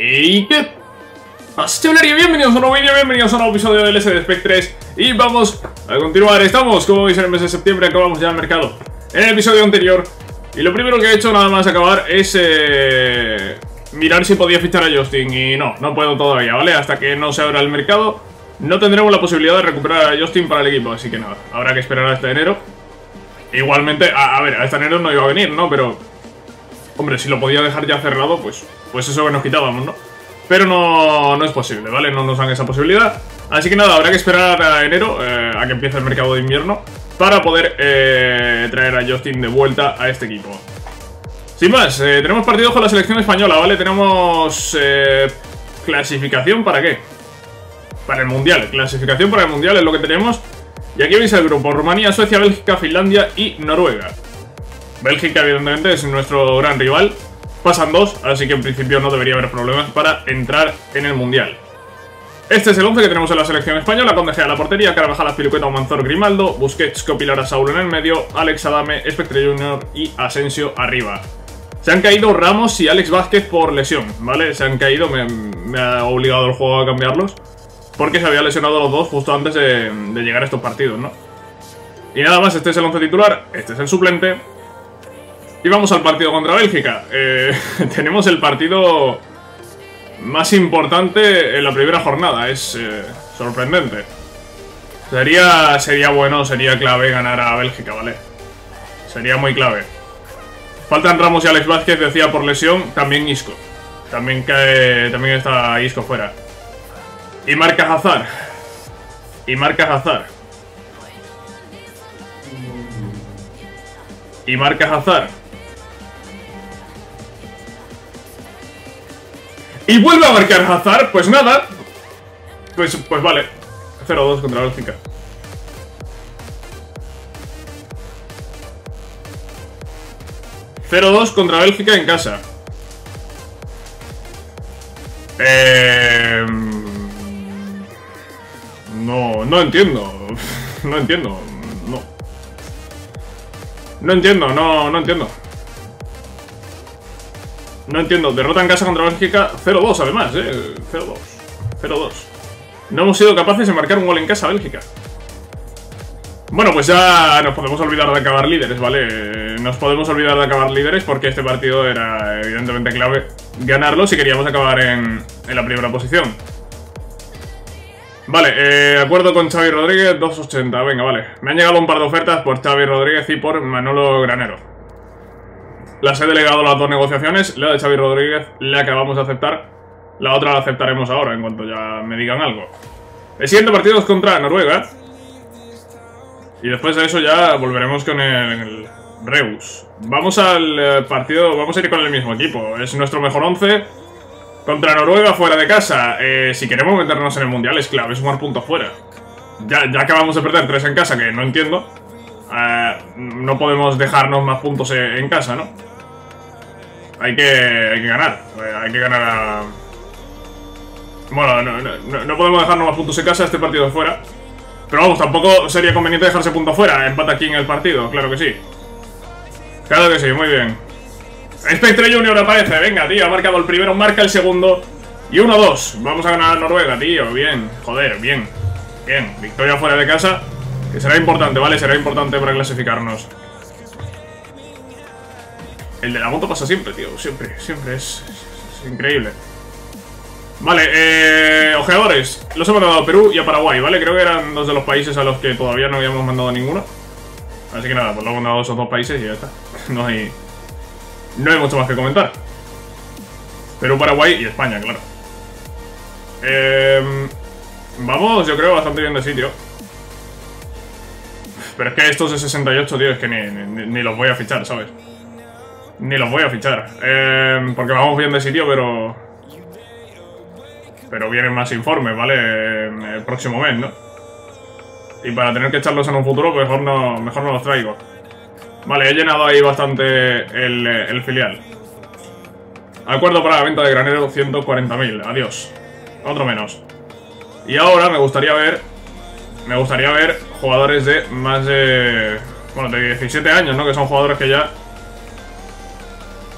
¿Y qué pasa, Bienvenidos a un nuevo vídeo, bienvenidos a un nuevo episodio del SD Spec 3 Y vamos a continuar, estamos, como veis, en el mes de septiembre, acabamos ya el mercado. En el episodio anterior Y lo primero que he hecho nada más acabar es eh, mirar si podía fichar a Justin Y no, no puedo todavía, ¿vale? Hasta que no se abra el mercado No tendremos la posibilidad de recuperar a Justin para el equipo Así que nada, habrá que esperar hasta enero. Igualmente, a, a ver, hasta enero no iba a venir, ¿no? Pero Hombre, si lo podía dejar ya cerrado, pues, pues eso que nos quitábamos, ¿no? Pero no, no es posible, ¿vale? No nos dan esa posibilidad. Así que nada, habrá que esperar a enero, eh, a que empiece el mercado de invierno, para poder eh, traer a Justin de vuelta a este equipo. Sin más, eh, tenemos partido con la selección española, ¿vale? Tenemos clasificación para qué? Para el Mundial. Clasificación para el Mundial es lo que tenemos. Y aquí veis el grupo. Rumanía, Suecia, Bélgica, Finlandia y Noruega. Bélgica, evidentemente, es nuestro gran rival. Pasan dos, así que en principio no debería haber problemas para entrar en el Mundial. Este es el 11 que tenemos en la selección española, con De a la portería, Carvajal, Piluqueta, Manzor, Grimaldo, Busquets, Copilar, Saúl en el medio, Alex Adame, Spectre Junior y Asensio arriba. Se han caído Ramos y Alex Vázquez por lesión, ¿vale? Se han caído, me, ha obligado el juego a cambiarlos, porque se había lesionado los dos justo antes de, de llegar a estos partidos, ¿no? Y nada más, este es el 11 titular, este es el suplente, y vamos al partido contra Bélgica. Eh, tenemos el partido más importante en la primera jornada. Es eh, sorprendente. Sería, sería bueno, sería clave ganar a Bélgica, ¿vale? Sería muy clave. Faltan Ramos y Alex Vázquez, decía por lesión, también Isco. También, cae, también está Isco fuera. Y marca Hazard. Y marca Hazard. Y marca Hazard. Y vuelve a marcar Hazard, pues nada. Pues, pues vale. 0-2 contra Bélgica. ...0-2 contra Bélgica en casa. Eh... No, no entiendo. No entiendo. No. No entiendo, no, no entiendo. No entiendo, derrota en casa contra Bélgica 0-2 además, eh 0-2 0-2 No hemos sido capaces de marcar un gol en casa Bélgica. Bueno, pues ya nos podemos olvidar de acabar líderes, ¿vale? Nos podemos olvidar de acabar líderes porque este partido era evidentemente clave. Ganarlo si queríamos acabar en, en la primera posición. Vale, eh, acuerdo con Xavi Rodríguez, 2.80, venga, vale. Me han llegado un par de ofertas por Xavi Rodríguez y por Manolo Granero las he delegado las dos negociaciones, la de Xavi Rodríguez le acabamos de aceptar, la otra la aceptaremos ahora, en cuanto ya me digan algo. El siguiente partido es contra Noruega. Y después de eso ya volveremos con el, Reus. Vamos al eh, partido, vamos a ir con el mismo equipo. Es nuestro mejor 11 contra Noruega fuera de casa. Eh, si queremos meternos en el Mundial es clave sumar puntos fuera. Ya, ya acabamos de perder tres en casa, que no entiendo. Eh, no podemos dejarnos más puntos en casa, ¿no? Hay que, hay que ganar. Hay que ganar a... Bueno, no, podemos dejarnos más puntos en casa, este partido fuera. Pero vamos, tampoco sería conveniente dejarse punto fuera. Empata aquí en el partido, claro que sí. Claro que sí, muy bien. Spectre Junior aparece, venga, tío, ha marcado el primero, marca el segundo. Y 1-2, vamos a ganar a Noruega, tío, bien, joder, bien. Bien, victoria fuera de casa, que será importante, ¿vale? Será importante para clasificarnos. El de la moto pasa siempre, tío. Siempre, siempre. Es, increíble. Vale, eh, ojeadores. Los hemos mandado a Perú y a Paraguay, ¿vale? Creo que eran dos de los países a los que todavía no habíamos mandado ninguno. Así que nada, pues lo hemos mandado a esos dos países y ya está. No hay... No hay mucho más que comentar. Perú, Paraguay y España, claro. Eh, vamos, yo creo, bastante bien de sitio. Pero es que estos de 68, tío, es que ni los voy a fichar, ¿sabes? Ni los voy a fichar. Eh, porque vamos bien de sitio, pero... Pero vienen más informes, ¿vale? El próximo mes, ¿no? Y para tener que echarlos en un futuro, mejor no, mejor no los traigo. Vale, he llenado ahí bastante el, el filial. Acuerdo para la venta de granero 140.000. Adiós. Otro menos. Y ahora me gustaría ver... Me gustaría ver jugadores de más de... Bueno, de 17 años, ¿no? Que son jugadores que ya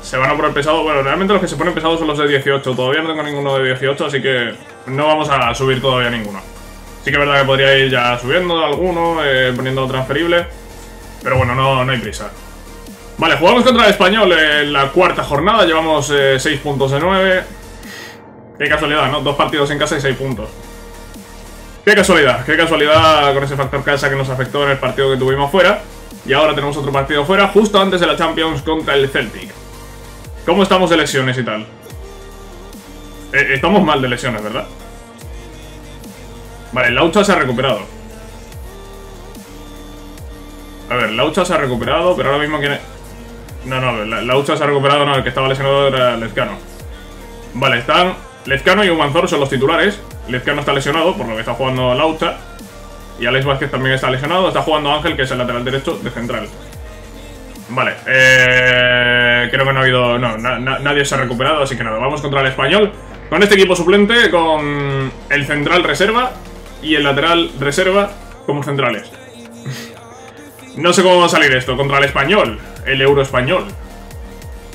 Se van a poner pesados. Bueno, realmente los que se ponen pesados son los de 18. Todavía no tengo ninguno de 18, así que no vamos a subir todavía ninguno. Sí que es verdad que podría ir ya subiendo alguno, eh, poniendo transferible. Pero bueno, no, no hay prisa. Vale, jugamos contra el Español en la cuarta jornada. Llevamos 6 eh, puntos de 9. Qué casualidad, ¿no? Dos partidos en casa y 6 puntos. Qué casualidad, qué casualidad con ese factor casa que nos afectó en el partido que tuvimos fuera. Y ahora tenemos otro partido fuera, justo antes de la Champions contra el Celtic. ¿Cómo estamos de lesiones y tal? Eh, estamos mal de lesiones, ¿verdad? Vale, Laucha se ha recuperado. A ver, Laucha se ha recuperado, pero ahora mismo quién es... No, no, Laucha se ha recuperado, no, el que estaba lesionado era Lezcano. Vale, están... Lezcano y Humanzor son los titulares. Lezcano está lesionado, por lo que está jugando Laucha. Y Alex Vázquez también está lesionado. Está jugando Ángel, que es el lateral derecho de central. Vale, eh, creo que no ha habido... No, nadie se ha recuperado, así que nada, vamos contra el español. Con este equipo suplente, con el central reserva y el lateral reserva como centrales. no sé cómo va a salir esto. Contra el español, el euro español.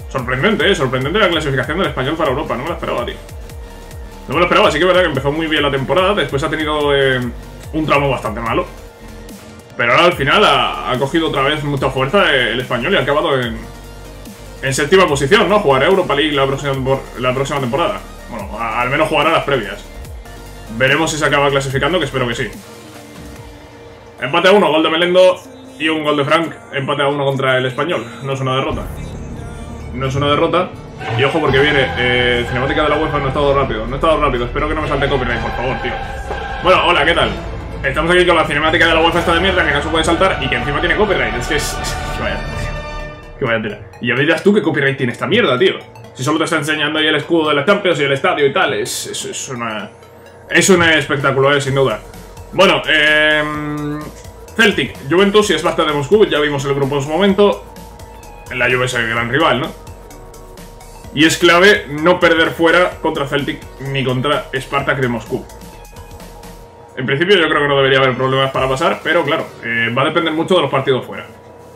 Sorprendente, ¿eh? Sorprendente la clasificación del español para Europa. No me lo esperaba, tío. No me lo esperaba, sí que es verdad que empezó muy bien la temporada. Después ha tenido eh, un tramo bastante malo. Pero ahora al final ha, cogido otra vez mucha fuerza el español y ha acabado en, en séptima posición, ¿no? Jugar Europa League la próxima, temporada. Bueno, al menos jugará las previas. Veremos si se acaba clasificando, que espero que sí. Empate a uno, gol de Melendo y un gol de Frank. Empate a uno contra el español. No es una derrota. No es una derrota. Y ojo porque viene eh, cinemática de la UEFA, no he estado rápido. No he estado rápido, espero que no me salte copyright, por favor, tío. Bueno, hola, ¿qué tal? Estamos aquí con la cinemática de la UEFA esta de mierda que no se puede saltar y que encima tiene copyright. Es que es... vaya... Que vaya tela. Y ya verás tú qué copyright tiene esta mierda, tío. Si solo te está enseñando ahí el escudo de la Champions y el estadio y tal, es, es, es una... Es un espectáculo, eh, sin duda. Bueno, eh... Celtic, Juventus y Sparta de Moscú, ya vimos el grupo en su momento. En la Juve es el gran rival, ¿no? Y es clave no perder fuera contra Celtic ni contra Spartak de Moscú. En principio yo creo que no debería haber problemas para pasar, pero claro, eh, va a depender mucho de los partidos fuera.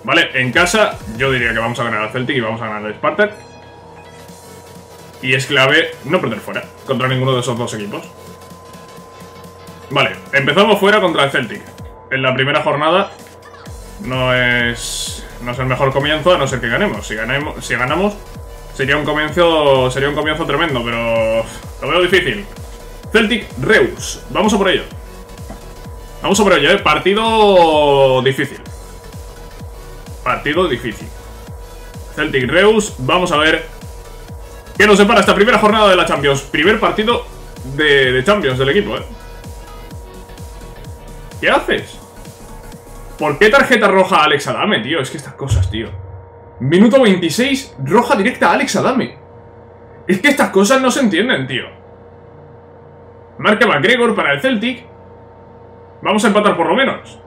¿Vale? En casa yo diría que vamos a ganar al Celtic y vamos a ganar al Spartak. Y es clave no perder fuera contra ninguno de esos dos equipos. Vale, empezamos fuera contra el Celtic. En la primera jornada no es, no es el mejor comienzo, a no ser que ganemos. Si, ganemos, si ganamos, sería un comienzo sería un comienzo tremendo, pero lo veo difícil. Celtic Reus, vamos a por ello. Vamos a por ello, ¿eh? Partido difícil. Partido difícil. Celtic Reus, vamos a ver qué nos separa esta primera jornada de la Champions. Primer partido de, Champions del equipo, ¿eh? ¿Qué haces? ¿Por qué tarjeta roja a Alex Adame, tío? Es que estas cosas, tío. Minuto 26, roja directa a Alex Adame. Es que estas cosas no se entienden, tío. Marca McGregor para el Celtic. Vamos a empatar por lo menos.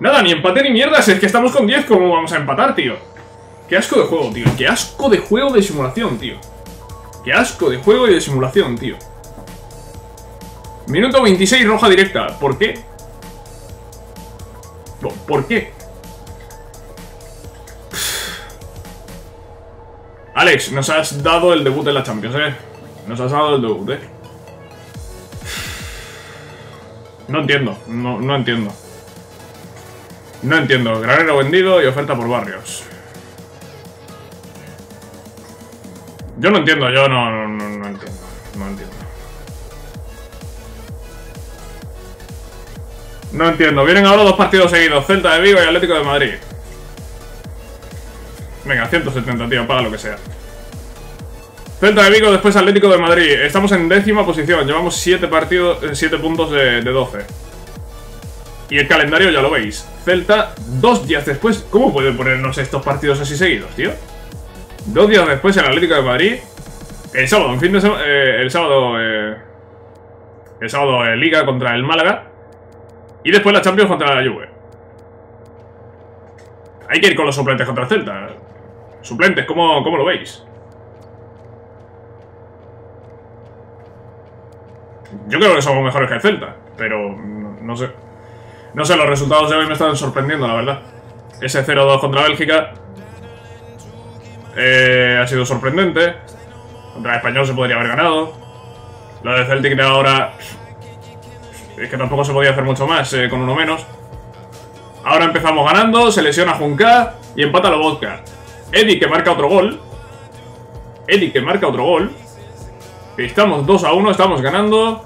Nada, ni empate ni mierda, si es que estamos con 10, ¿cómo vamos a empatar, tío? Qué asco de juego, tío. Qué asco de juego de simulación, tío. Qué asco de juego y de simulación, tío. Minuto 26, roja directa. ¿Por qué? ¿Por qué? Alex, nos has dado el debut en la Champions, ¿eh? Nos has dado el debut, ¿eh? No entiendo, no, no entiendo. No entiendo. Granero vendido y oferta por barrios. Yo no entiendo, yo no, no, no, entiendo. No entiendo. No entiendo. Vienen ahora dos partidos seguidos. Celta de Vigo y Atlético de Madrid. Venga, 170, tío. Paga lo que sea. Celta de Vigo, después Atlético de Madrid. Estamos en décima posición. Llevamos 7 partidos, 7 puntos de, de 12. Y el calendario ya lo veis. Celta, dos días después. ¿Cómo pueden ponernos estos partidos así seguidos, tío? Dos días después el Atlético de Madrid. El sábado, en fin de semana. Eh, el sábado. Eh, el sábado en Liga contra el Málaga. Y después la Champions contra la Juve. Hay que ir con los suplentes contra el Celta. Suplentes, ¿cómo, cómo lo veis? Yo creo que somos mejores que el Celta, pero no, sé. No sé, los resultados de hoy me están sorprendiendo, la verdad. Ese 0-2 contra Bélgica. eh, ha sido sorprendente. Contra el Español se podría haber ganado. Lo de Celtic de ahora... Es que tampoco se podía hacer mucho más eh, con uno menos. Ahora empezamos ganando, se lesiona Junka y empata la vodka. Eddie que marca otro gol. Eddie que marca otro gol. Estamos 2 a 1, estamos ganando.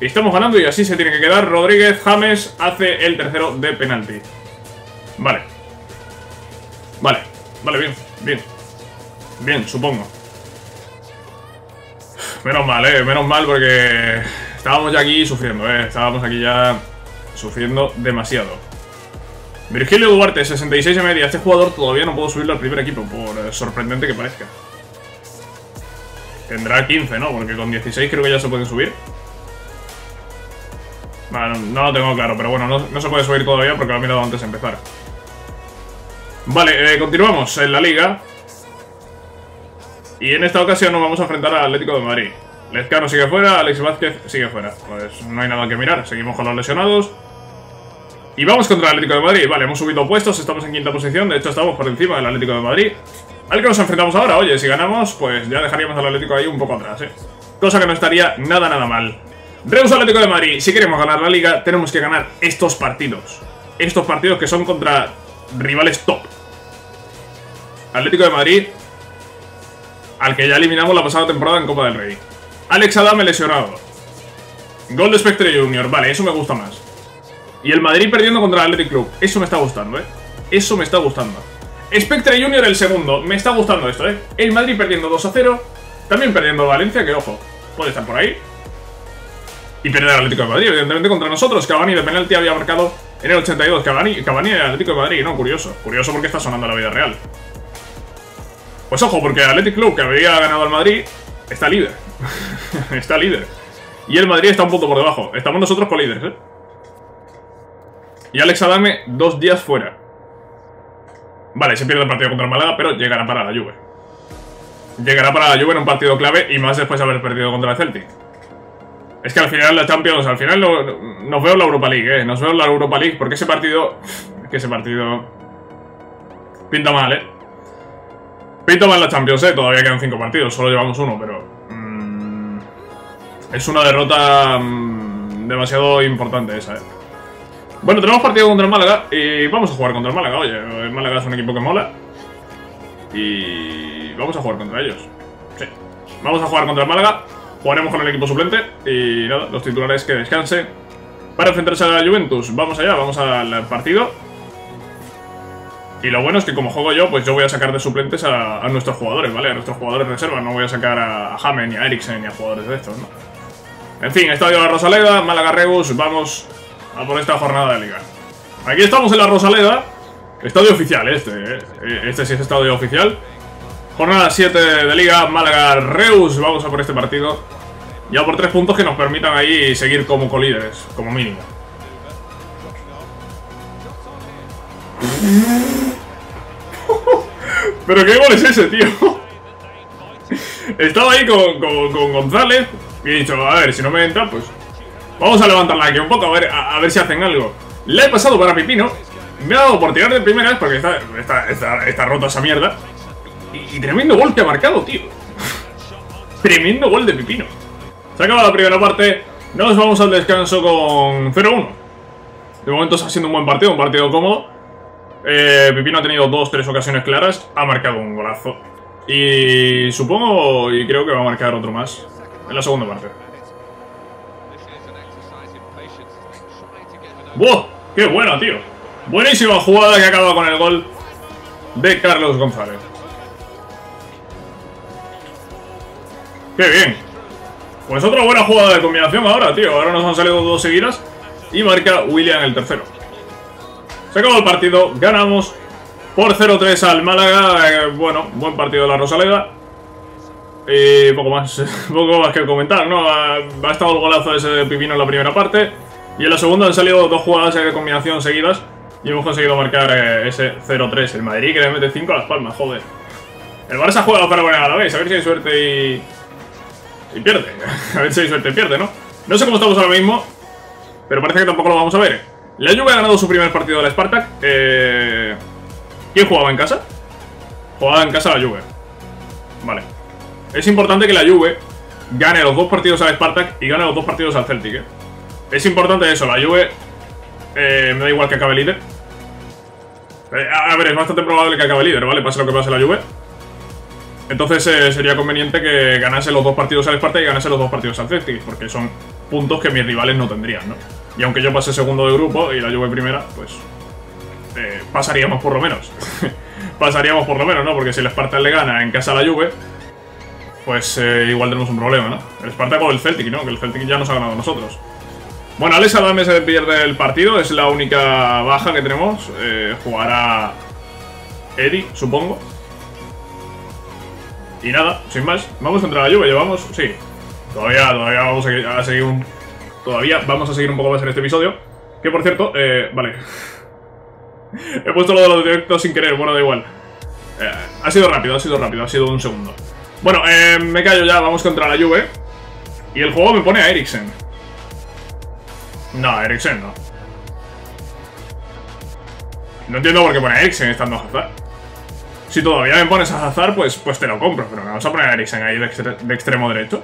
Estamos ganando y así se tiene que quedar. Rodríguez James hace el tercero de penalti. Vale. Vale, vale, bien, bien. Bien, supongo. Menos mal, eh, menos mal porque estábamos ya aquí sufriendo, eh. Estábamos aquí ya sufriendo demasiado. Virgilio Duarte, 66 y media. Este jugador todavía no puedo subirlo al primer equipo, por eh, sorprendente que parezca. Tendrá 15, ¿no? Porque con 16 creo que ya se puede subir. Bueno, no lo tengo claro, pero bueno, no, se puede subir todavía porque lo he mirado antes de empezar. Vale, eh, continuamos en la liga. Y en esta ocasión nos vamos a enfrentar al Atlético de Madrid. Lezcano sigue fuera, Alex Vázquez sigue fuera. Pues no hay nada que mirar, seguimos con los lesionados. Y vamos contra el Atlético de Madrid. Vale, hemos subido puestos, estamos en quinta posición. De hecho, estamos por encima del Atlético de Madrid. Al que nos enfrentamos ahora, oye, si ganamos, pues ya dejaríamos al Atlético ahí un poco atrás, ¿eh? Cosa que no estaría nada, nada mal. Reus Atlético de Madrid, si queremos ganar la Liga, tenemos que ganar estos partidos. Estos partidos que son contra rivales top. Atlético de Madrid, al que ya eliminamos la pasada temporada en Copa del Rey. Alex Adame lesionado. Gol de Spectre Junior, vale, eso me gusta más. Y el Madrid perdiendo contra el Athletic Club, eso me está gustando, ¿eh? Eso me está gustando. Spectre Junior el segundo, me está gustando esto, ¿eh? El Madrid perdiendo 2 a 0, también perdiendo Valencia, que ojo, puede estar por ahí. Y perder el Atlético de Madrid, evidentemente contra nosotros. Cavani de penalti había marcado en el 82. Cavani, Cavani el Atlético de Madrid, ¿no? Curioso. Curioso porque está sonando la vida real. Pues ojo, porque el Athletic Club, que había ganado al Madrid, está líder. está líder. Y el Madrid está un punto por debajo. Estamos nosotros con líderes, ¿eh? Y Alex Adame, dos días fuera. Vale, se pierde el partido contra el Málaga, pero llegará para la Juve. Llegará para la Juve en un partido clave y más después de haber perdido contra el Celtic. Es que al final la Champions, al final nos veo en la Europa League, ¿eh? Nos veo en la Europa League porque ese partido... Es que ese partido... Pinta mal, ¿eh? Pinta mal la Champions, ¿eh? Todavía quedan cinco partidos, solo llevamos uno, pero... Mm, es una derrota mm, demasiado importante esa, ¿eh? Bueno, tenemos partido contra el Málaga y vamos a jugar contra el Málaga. Oye, el Málaga es un equipo que mola. Y vamos a jugar contra ellos. Sí. Vamos a jugar contra el Málaga. Jugaremos con el equipo suplente. Y nada, los titulares que descanse. Para enfrentarse a la Juventus. Vamos allá, vamos al partido. Y lo bueno es que como juego yo, pues yo voy a sacar de suplentes a, nuestros jugadores, ¿vale? A nuestros jugadores de reserva. No voy a sacar a Hamen, ni a Eriksen, ni a jugadores de estos, ¿no? En fin, Estadio de la Rosaleda, Málaga Rebus, vamos a por esta jornada de liga. Aquí estamos en la Rosaleda. Estadio oficial este, ¿eh? Este sí es estadio oficial. Jornada 7 de liga, Málaga Reus. Vamos a por este partido. Ya por tres puntos que nos permitan ahí seguir como colíderes, como mínimo. Pero qué gol es ese, tío. Estaba ahí con, con González y he dicho, a ver, si no me entra, pues Vamos a levantarla aquí un poco, a ver, a, ver si hacen algo. La he pasado para Pipino. Me ha dado por tirar de primera vez porque está, está, está, rota esa mierda. Y, tremendo gol que ha marcado, tío. tremendo gol de Pipino. Se acaba la primera parte. Nos vamos al descanso con 0-1. De momento está siendo un buen partido, un partido cómodo. Eh, Pipino ha tenido dos, tres ocasiones claras. Ha marcado un golazo. Y supongo y creo que va a marcar otro más en la segunda parte. ¡Wow! ¡Qué buena, tío! Buenísima jugada que acaba con el gol de Carlos González. ¡Qué bien! Pues otra buena jugada de combinación ahora, tío. Ahora nos han salido dos seguidas y marca William el tercero. Se acabó el partido, ganamos por 0-3 al Málaga. Eh, bueno, buen partido de la Rosaleda. Y poco más, poco más que comentar, ¿no? Ha, ha estado el golazo ese de Pipino en la primera parte. Y en la segunda han salido dos jugadas de combinación seguidas y hemos conseguido marcar eh, ese 0-3. El Madrid que le mete 5 a las palmas, joder. El Barça juega para poner a la vez, a ver si hay suerte y... Y pierde. a ver si hay suerte pierde, ¿no? No sé cómo estamos ahora mismo, pero parece que tampoco lo vamos a ver. La Juve ha ganado su primer partido del Spartak. Eh... ¿Quién jugaba en casa? Jugada en casa la Juve. Vale. Es importante que la Juve gane los dos partidos al Spartak y gane los dos partidos al Celtic, ¿eh? Es importante eso, la Juve eh, me da igual que acabe líder. Eh, a ver, es bastante probable que acabe líder, ¿vale? Pase lo que pase la Juve. Entonces eh, sería conveniente que ganase los dos partidos al Spartak y ganase los dos partidos al Celtic, porque son puntos que mis rivales no tendrían, ¿no? Y aunque yo pase segundo de grupo y la Juve primera, pues pasaríamos por lo menos. pasaríamos por lo menos, ¿no? Porque si el Spartak le gana en casa a la Juve, pues igual tenemos un problema, ¿no? El Spartak o el Celtic, ¿no? Que el Celtic ya nos ha ganado a nosotros. Bueno, Alex Adame se pierde el partido, es la única baja que tenemos. Eh, jugará Eddie, supongo. Y nada, sin más, vamos a entrar a la lluvia, llevamos, sí. Todavía, todavía vamos a, seguir un. Todavía vamos a seguir un poco más en este episodio. Que por cierto, eh, vale. He puesto lo de los directos sin querer, bueno, da igual. Eh, ha sido rápido, ha sido rápido, ha sido un segundo. Bueno, eh, me callo ya, vamos contra la Juve. Y el juego me pone a Eriksen. No, Eriksen no. No entiendo por qué pone a Eriksen estando Hazard. Si todavía me pones a Hazard, pues, pues te lo compro. Pero vamos a poner a Eriksen ahí de, extremo derecho.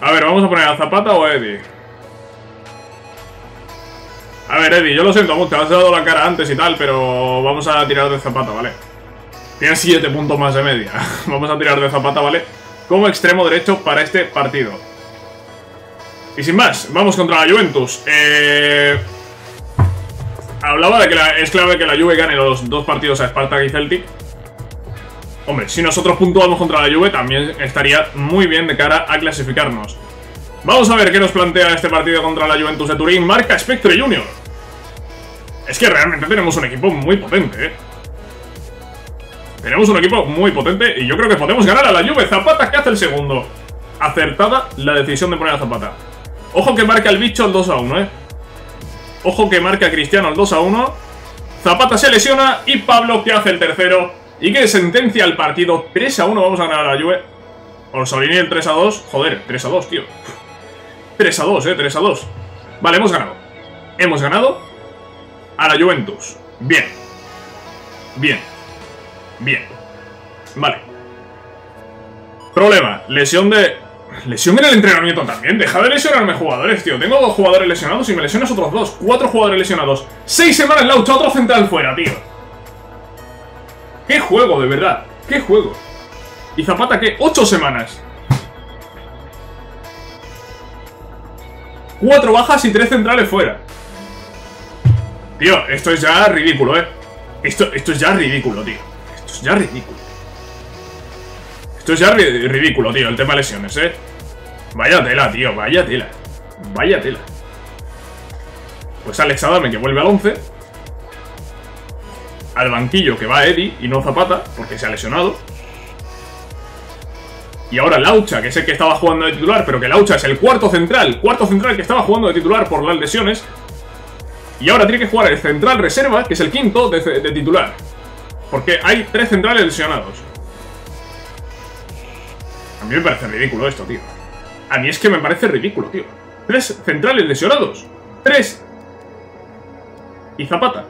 A ver, ¿vamos a poner a Zapata o a Eddie? A ver, Eddie, yo lo siento mucho, has dado la cara antes y tal, pero vamos a tirar de Zapata, ¿vale? Tiene 7 puntos más de media. vamos a tirar de Zapata, ¿vale? Como extremo derecho para este partido. Y sin más, vamos contra la Juventus. Eh... Hablaba de que es clave que la Juve gane los dos partidos a Spartak y Celtic. Hombre, si nosotros puntuamos contra la Juve también estaría muy bien de cara a clasificarnos. Vamos a ver qué nos plantea este partido contra la Juventus de Turín. Marca Spectre Junior. Es que realmente tenemos un equipo muy potente, ¿eh? Tenemos un equipo muy potente y yo creo que podemos ganar a la Juve. Zapata que hace el segundo. Acertada la decisión de poner a Zapata. Ojo que marca el bicho el 2 a 1, ¿eh? Ojo que marca Cristiano el 2 a 1. Zapata se lesiona y Pablo que hace el tercero. Y que sentencia el partido 3 a 1. Vamos a ganar a la Juve. Orsolini el 3 a 2. Joder, 3 a 2, tío. 3 a 2, eh, 3 a 2. Vale, hemos ganado. Hemos ganado a la Juventus. Bien. Bien. Bien. Vale. Problema. Lesión de Lesión en el entrenamiento también. Deja de lesionarme jugadores, tío. Tengo dos jugadores lesionados y me lesionas otros dos. Cuatro jugadores lesionados. Seis semanas Laucha, otro central fuera, tío. ¡Qué juego, de verdad! ¡Qué juego! ¿Y Zapata qué? ¡Ocho semanas! Cuatro bajas y tres centrales fuera. Tío, esto es ya ridículo, ¿eh? Esto, esto es ya ridículo, tío. Esto es ya ridículo. Esto es ya ridículo, tío, el tema de lesiones, ¿eh? Vaya tela, tío, vaya tela. Vaya tela. Pues Alex Adame que vuelve al 11. Al banquillo que va Eddie y no Zapata, porque se ha lesionado. Y ahora Laucha, que sé que estaba jugando de titular, pero que Laucha es el cuarto central. Cuarto central que estaba jugando de titular por las lesiones. Y ahora tiene que jugar el central reserva, que es el quinto de titular. Porque hay tres centrales lesionados. Mí me parece ridículo esto, tío. A mí es que me parece ridículo, tío. Tres centrales lesionados. Tres. Y Zapata.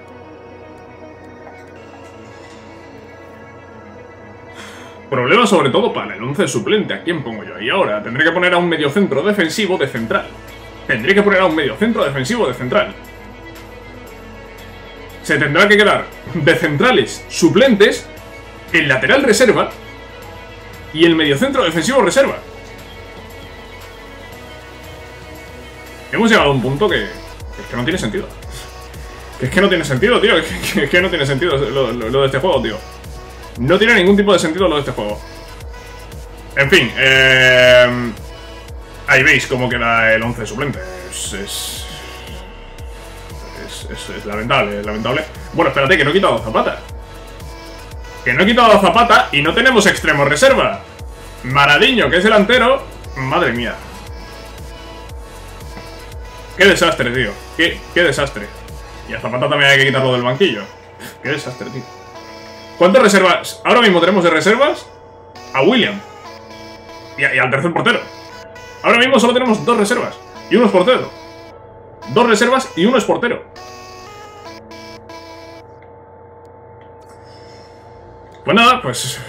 Problema sobre todo para el 11 suplente. ¿A quién pongo yo ahí ahora? Tendré que poner a un mediocentro defensivo de central. Tendré que poner a un mediocentro defensivo de central. Se tendrá que quedar de centrales suplentes el lateral reserva y el mediocentro defensivo reserva. Hemos llegado a un punto que, es que no tiene sentido. es que no tiene sentido, tío. Es que, no tiene sentido lo, de este juego, tío. No tiene ningún tipo de sentido lo de este juego. En fin, eh, ahí veis cómo queda el 11 suplente. Es, es, es, lamentable, es lamentable. Bueno, espérate, que no he quitado Zapata. Que no he quitado a Zapata y no tenemos extremo reserva. Maradiño, que es delantero. Madre mía. Qué desastre, tío. Qué, qué desastre. Y a Zapata también hay que quitarlo del banquillo. Qué desastre, tío. ¿Cuántas reservas? Ahora mismo tenemos de reservas a William. Y, y, al tercer portero. Ahora mismo solo tenemos dos reservas. Y uno es portero. Dos reservas y uno es portero. Pues nada, pues...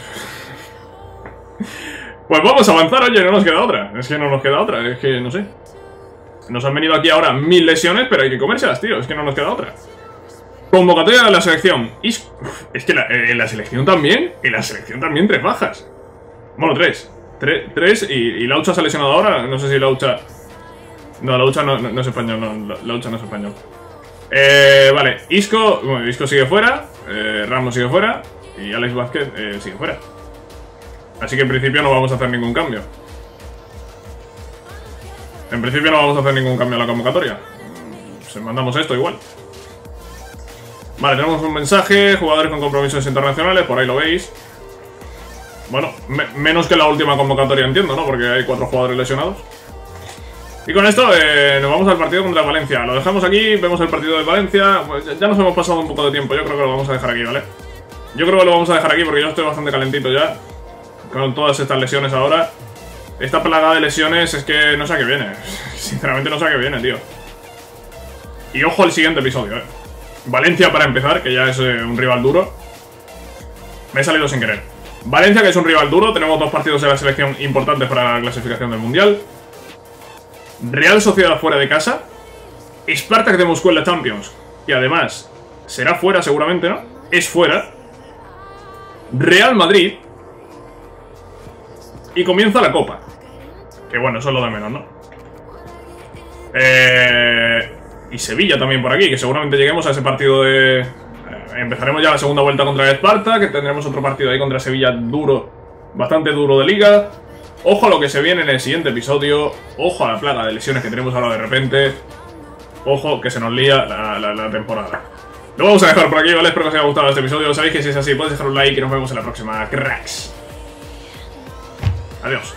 Pues vamos a avanzar, oye, no nos queda otra. Es que no nos queda otra, es que no sé. Nos han venido aquí ahora mil lesiones, pero hay que comérselas, tío. Es que no nos queda otra. Convocatoria de la selección. es que eh, en la selección también. En la selección también tres bajas. Bueno, tres. tres y, y Laucha se ha lesionado ahora. No sé si Laucha... No, Laucha no, no, es español. No, Laucha no es español. Eh, vale, Isco... Bueno, Isco sigue fuera. Eh, Ramos sigue fuera. Y Alex Vázquez eh, sigue fuera. Así que en principio no vamos a hacer ningún cambio. En principio no vamos a hacer ningún cambio a la convocatoria. Se mandamos esto igual. Vale, tenemos un mensaje. Jugadores con compromisos internacionales, por ahí lo veis. Bueno, menos que la última convocatoria entiendo, ¿no? Porque hay cuatro jugadores lesionados. Y con esto eh, nos vamos al partido contra Valencia. Lo dejamos aquí, vemos el partido de Valencia. Pues ya nos hemos pasado un poco de tiempo, yo creo que lo vamos a dejar aquí, ¿vale? Yo creo que lo vamos a dejar aquí porque yo estoy bastante calentito ya. Con todas estas lesiones ahora. Esta plaga de lesiones es que no sé a qué viene. Sinceramente no sé a qué viene, tío. Y ojo al siguiente episodio, eh. Valencia para empezar, que ya es eh, un rival duro. Me he salido sin querer. Valencia, que es un rival duro. Tenemos dos partidos de la selección importantes para la clasificación del Mundial. Real Sociedad fuera de casa. Spartak de Moscú en la Champions. Y además, será fuera seguramente, ¿no? Es fuera. Real Madrid. Y comienza la Copa. Que bueno, eso es lo de menos, ¿no? Eh, y Sevilla también por aquí, que seguramente lleguemos a ese partido de... Eh, empezaremos ya la segunda vuelta contra el Esparta, que tendremos otro partido ahí contra Sevilla duro, bastante duro de liga. Ojo a lo que se viene en el siguiente episodio, ojo a la plaga de lesiones que tenemos ahora de repente. Ojo que se nos lía la, la temporada. Lo vamos a dejar por aquí, ¿vale? Espero que os haya gustado este episodio. Sabéis que si es así, podéis dejar un like y nos vemos en la próxima. Cracks. Adiós.